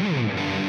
Hmm.